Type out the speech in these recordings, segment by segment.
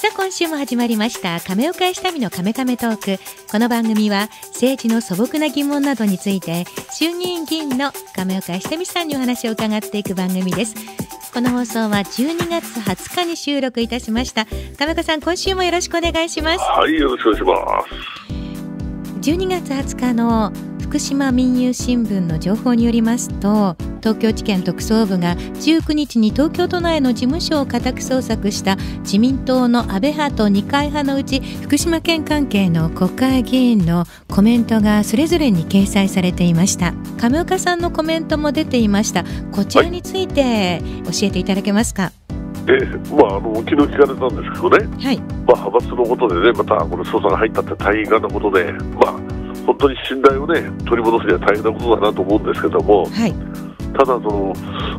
さあ今週も始まりました亀岡下美のカメカメトーク。この番組は政治の素朴な疑問などについて衆議院議員の亀岡下美さんにお話を伺っていく番組です。この放送は12月20日に収録いたしました。亀岡さん今週もよろしくお願いします。はいよろしくお願いします。12月20日の福島民友新聞の情報によりますと東京地検特捜部が19日に東京都内の事務所を家宅捜索した自民党の安倍派と二階派のうち福島県関係の国会議員のコメントがそれぞれに掲載されていました。亀岡さんのコメントも出ていました。こちらについて教えていただけますか、えー、まあ、あの昨日聞かれたんですけどね、はい、まあ、派閥のことでね、またこの捜査が入ったって大変なことで、まあ、本当に信頼をね取り戻すには大変なことだなと思うんですけども、はい、ただその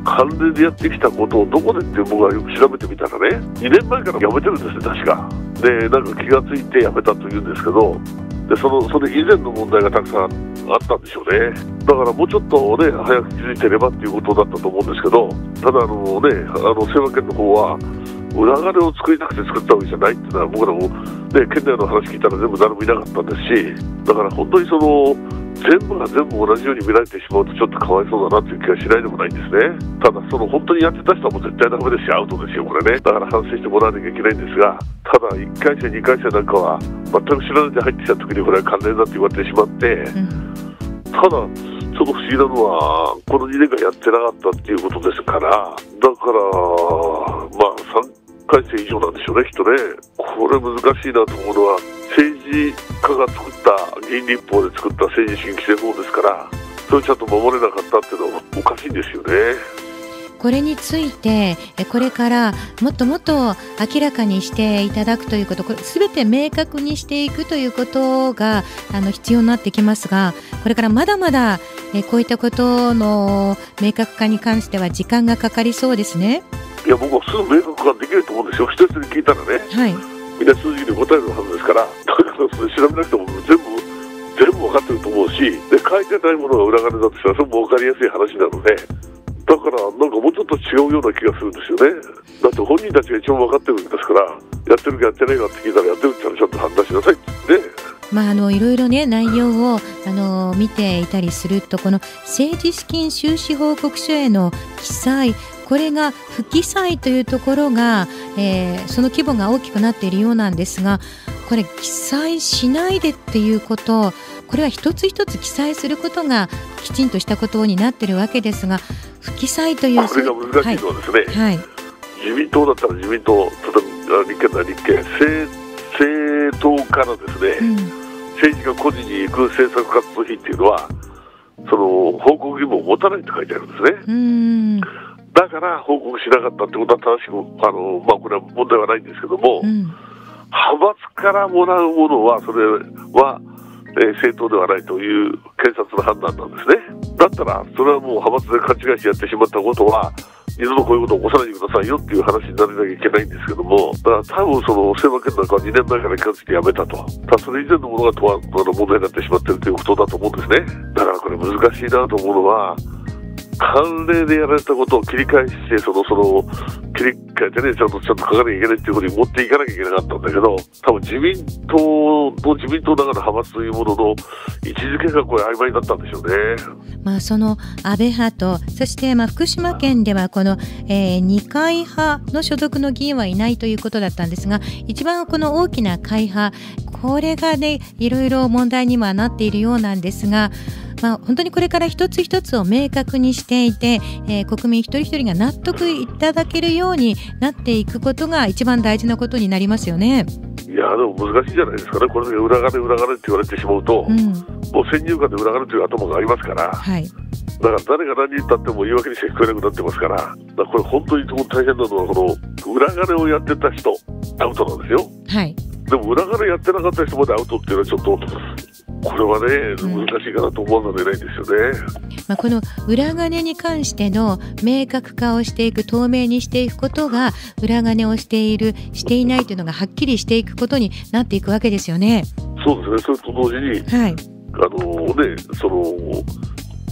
関連でやってきたことをどこでって僕はよく調べてみたらね2年前から辞めてるんですね確か。でなんか気がついて辞めたというんですけどでそのそれ以前の問題がたくさんあったんでしょうね。だからもうちょっとね早く気づいてればっていうことだったと思うんですけどただあのねあの清和県の方は裏金を作りたくて作ったわけじゃないっていうのは僕らも、ね、県内の話聞いたら全部誰もいなかったんですしだから本当にその全部が全部同じように見られてしまうとちょっとかわいそうだなという気がしないでもないんですね。ただその本当にやってた人はもう絶対ダメですしアウトですよこれねだから反省してもらわなきゃいけないんですがただ1回戦2回戦なんかは全く知らないで入ってきた時にこれは関連だって言われてしまって、ただちょっと不思議なのはこの2年間やってなかったっていうことですからだから回戦以上なんでしょうね、きっとね。これ難しいなと思うのは、政治家が作った議員立法で作った政治資金規正法ですから、それをちゃんと守れなかったっていうのはおかしいんですよね。これについてこれからもっともっと明らかにしていただくということこれ全て明確にしていくということがあの必要になってきますがこれからまだまだこういったことの明確化に関しては時間がかかりそうですね。いや僕はすぐ明確化できると思うんですよ、一つに聞いたらね、はい、みんな数字に答えるはずですから、調べなくても全部全部分かってると思うし、で書いてないものが裏金だとしたら、それも分かりやすい話なので、だからなんかもうちょっと違うような気がするんですよね。だって本人たちが一番分かってるんですから、やってるかやってないかって聞いたら、やってるって言ったらちゃんと判断しなさいってね。まあ、あのいろいろね内容をあの見ていたりするとこの政治資金収支報告書への記載これが不記載というところが、えー、その規模が大きくなっているようなんですがこれ記載しないでっていうことこれは一つ一つ記載することがきちんとしたことになっているわけですが不記載というこれが難しいのはですね、はい、はい、自民党だったら自民党例えば立憲な立憲政政党からですね、うん、政治が個人に行く政策活動費っていうのはその報告義務を持たないと書いてあるんですね。うんだから報告しなかったってことは正しくあの、まあ、これは問題はないんですけども、うん、派閥からもらうものはそれは、えー、正当ではないという検察の判断なんですね。だったらそれはもう派閥で勘違いしてやってしまったことは二度とこういうことを起こさないでくださいよっていう話にならなきゃいけないんですけども、だから多分その清和県なんかは2年前から気がついてやめたと、ただそれ以前のものがとはあの問題になってしまってるということだと思うんですね。だからこれ難しいなと思うのは、慣例でやられたことを切り返して、その、その、切り替えてね、ちゃんと、ちゃんと書かなきゃいけないっていうふうに持っていかなきゃいけなかったんだけど、多分自民党の自民党の中の派閥というものの位置づけがこれ曖昧だったんでしょうね。まあ、その安倍派と、そしてまあ福島県ではこの、えー、二階派の所属の議員はいないということだったんですが、一番この大きな会派、これがね、いろいろ問題にはなっているようなんですが、まあ、本当にこれから一つ一つを明確にしていて、えー、国民一人一人が納得いただけるようになっていくことが一番大事なことになりますよね。いやでも難しいじゃないですかね、これだけ裏金、裏金って言われてしまうと、うん、もう先入観で裏金という頭がありますから、はい、だから誰が何言ったっても言い訳にしか聞こえなくなってますから、だこれ、本当に大変なのは、この裏金をやってた人、アウトなんですよ。はい、でも裏金やってなかった人までアウトっていうのは、ちょっとこれはね、難しいかなと思わざるを得ないんですよね。まあ、この裏金に関しての明確化をしていく、透明にしていくことが、裏金をしている、していないというのがはっきりしていくことになっていくわけですよね。そうですね、それと同時に、はい、あのね、その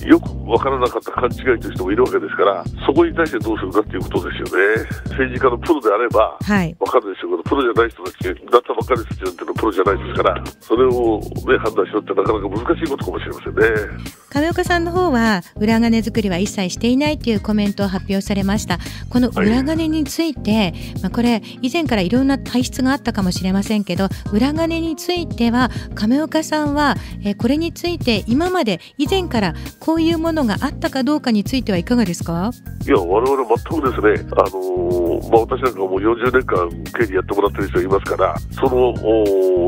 よく分からなかった勘違いという人もいるわけですから、そこに対してどうするかということですよね。政治家のプロであれば、はい、分かるでしょうけど、プロじゃない人たち、なったばかり人たちなんてのプロじゃないですから、それを、ね、判断しろってなかなか難しいことかもしれませんね。亀岡さんの方は、裏金作りは一切していないというコメントを発表されました。この裏金について、はい、まあ、これ、以前からいろんな体質があったかもしれませんけど、裏金については、亀岡さんは、えこれについて、今まで以前からこういうものがあったかどうかについてはいかがですか？いや、我々全くですね、あのー、まあ、私なんかもう40年間経理やってもらってる人いますから、その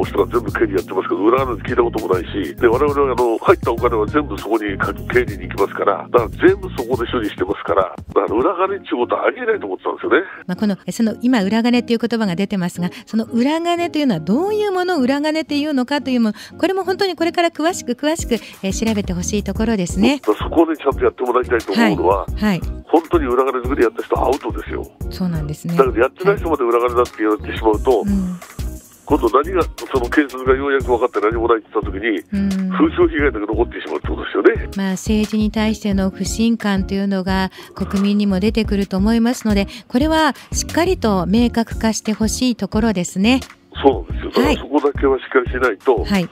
人が全部経理やってますけど、裏金聞いたこともないし、で我々はあの入ったお金は全部そこに経理に行きますから、だから全部そこで処理してますから、だから裏金っていうことはありえないと思ってたんですよね。まあ、このその今、裏金っていう言葉が出てますが、その裏金というのはどういうものを裏金っていうのかというもの、これも本当にこれから詳しく詳しく、えー、調べてほしいところですね。そこでちゃんとやってもらいたいと思うのは、はい、はい、本当に裏金作りやった人はアウトですよ。そうなんですね。だからやってない人まで裏金だって言われてしまうと、うん今度何がその警察がようやく分かって何もないって言った時に、風評被害だけ残ってしまうってことですよね。まあ政治に対しての不信感というのが国民にも出てくると思いますので、これはしっかりと明確化してほしいところですね。そうなんですよ。だからそこだけはしっかりしないと、はい、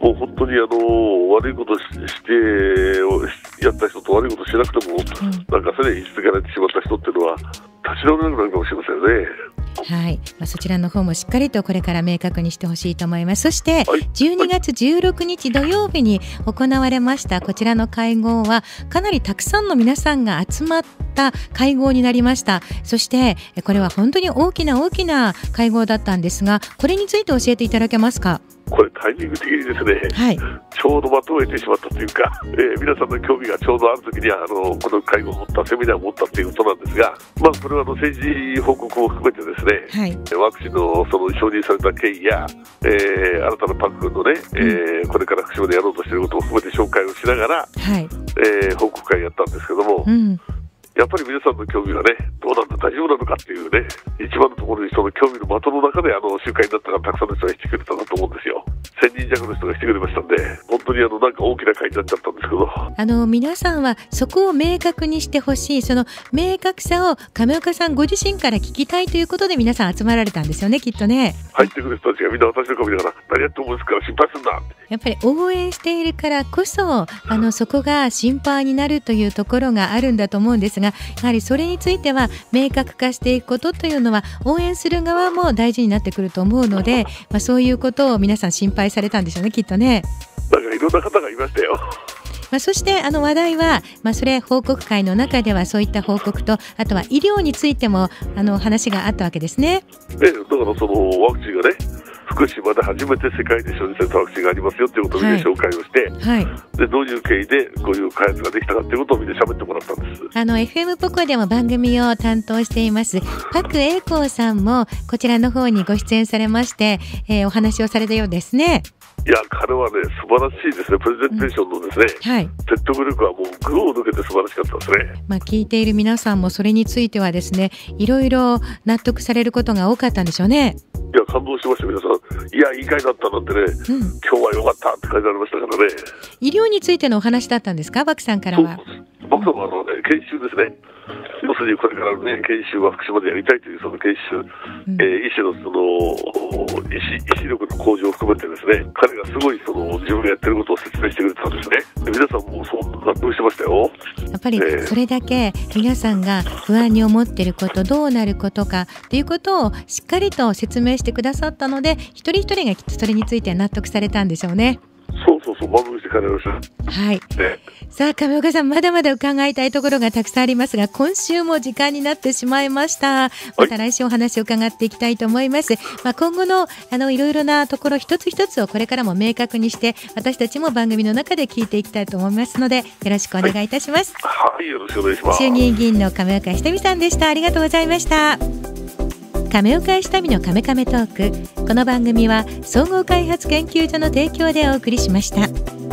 もう本当にあの悪いことしてやった人と悪いことしなくても、うん、なんかそれに続けられてしまった人っていうのは立ち直れなくなるかもしれませんね。はい、まあ、そちらの方もしっかりとこれから明確にしてほしいと思います。そして12月16日土曜日に行われましたこちらの会合はかなりたくさんの皆さんが集まった会合になりました。そしてこれは本当に大きな大きな会合だったんですがこれについて教えていただけますか？これタイミング的にですね、はい、ちょうどまとめてしまったというか、えー、皆さんの興味がちょうどあるときにあのこの会合を持ったセミナーを持ったということなんですが、まあ、これはあの政治報告を含めてですね、はい、ワクチンのその承認された経緯や、えー、新たなパックのね、うん、えー、これから福島でやろうとしていることを含めて紹介をしながら、はい。えー、報告会やったんですけども、うんやっぱり皆さんの興味がね、どうなんだ、大丈夫なのかっていうね、一番のところにその興味の的の中であの集会になったからたくさんの人が来てくれたなと思うんですよ。1000人弱の人が来てくれましたんで、本当にあのなんか大きな会になっちゃったんですけど。あの皆さんはそこを明確にしてほしい、その明確さを亀岡さんご自身から聞きたいということで皆さん集まられたんですよね、きっとね。入ってくる人たちがみんな私の顔見ながら、何やって思うんですから心配すんな。やっぱり応援しているからこそ、あのそこが心配になるというところがあるんだと思うんですが、やはりそれについては明確化していくことというのは応援する側も大事になってくると思うので、まあ、そういうことを皆さん心配されたんでしょうねきっとね。なんかいろんな方がいましたよ。まあ、そしてあの話題は、まあ、それ報告会の中ではそういった報告とあとは医療についてもあの話があったわけですね。えだからそのワクチンがね福島で初めて世界で承認されたワクチンがありますよということをみんな紹介をして、はい、でどういう経緯でこういう開発ができたかということをみんな喋ってもらったんです。あの FM ポコでも番組を担当していますパク栄光さんもこちらの方にご出演されまして、えー、お話をされたようですね。いや、彼はね、素晴らしいですね、プレゼンテーションのですね、うんはい、説得力はもう、群を抜けて素晴らしかったですね。まあ、聞いている皆さんもそれについてはですね、いろいろ納得されることが多かったんでしょうね。いや、感動しました、皆さん。いや、いい会だったなんてね、うん、今日は良かったって書いてありましたからね。医療についてのお話だったんですか、バクさんからは。バクさんはあの、ね、研修ですね。要するにこれからの、ね、研修は福島でやりたいというその研修、うん、えー、医師のその医師医師力の向上を含めてですね彼がすごいその自分がやってることを説明してくれたんですね皆さんもそう納得してましたよやっぱりそれだけ皆さんが不安に思っていることどうなることかということをしっかりと説明してくださったので一人一人がきっとそれについて納得されたんでしょうね。そうそうそう、満足して帰りました。はい。ね、さあ、亀岡さん、まだまだ伺いたいところがたくさんありますが、今週も時間になってしまいました。また来週お話を伺っていきたいと思います。はい、まあ、今後の、あの、いろいろなところ一つ一つをこれからも明確にして、私たちも番組の中で聞いていきたいと思いますので、よろしくお願いいたします。はい、はい、よろしくお願いします。衆議院議員の亀岡ひとみさんでした。ありがとうございました。亀岡下見のカメカメトークこの番組は総合開発研究所の提供でお送りしました。